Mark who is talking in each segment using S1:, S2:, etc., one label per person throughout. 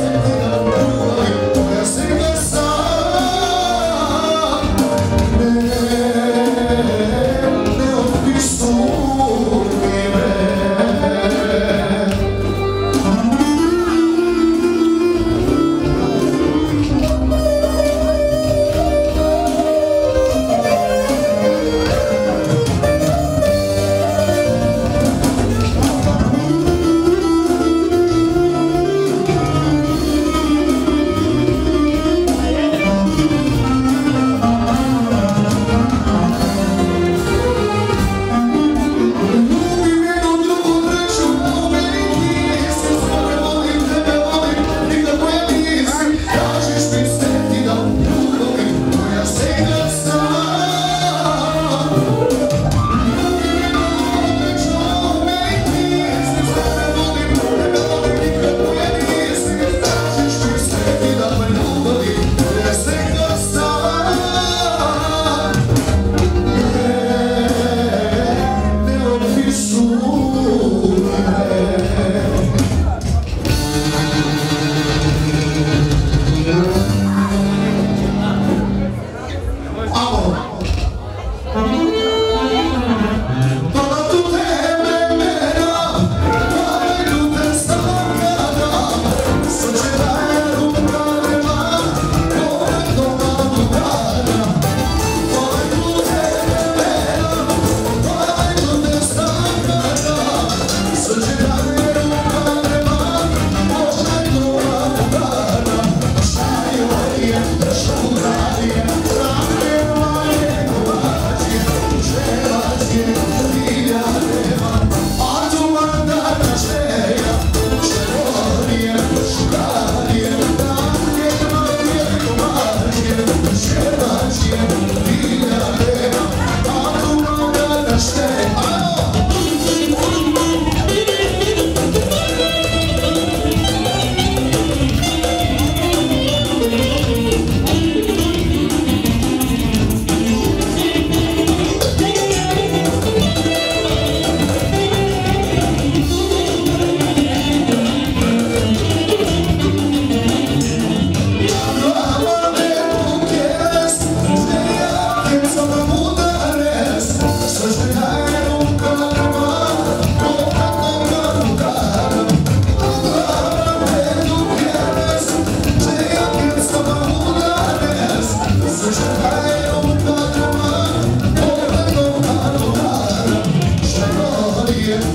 S1: Yes.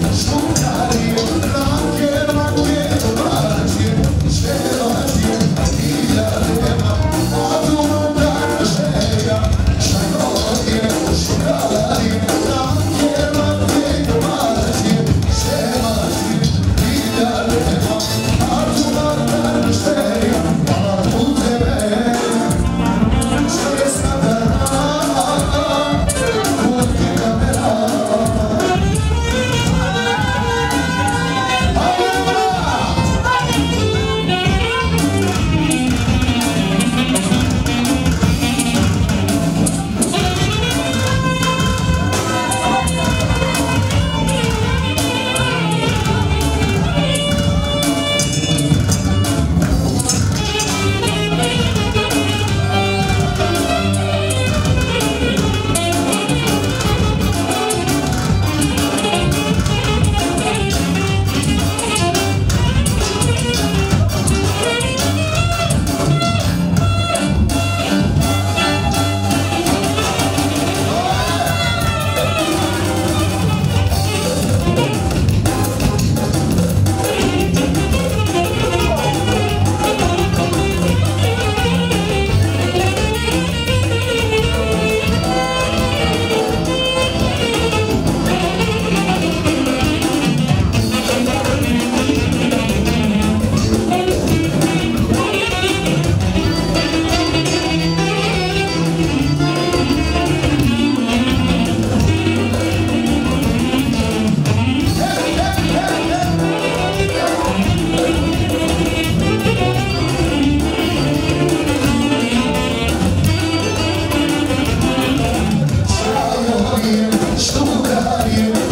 S1: Ascoltare un estou no